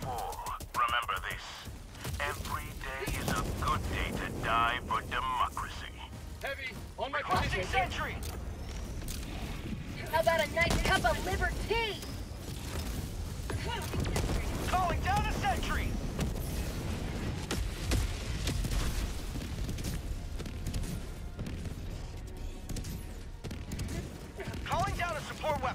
four. Remember this. Every day is a good day to die for democracy. Heavy, on my Requesting sentry! How about a nice cup of liberty? Calling down a sentry! Calling down a support weapon!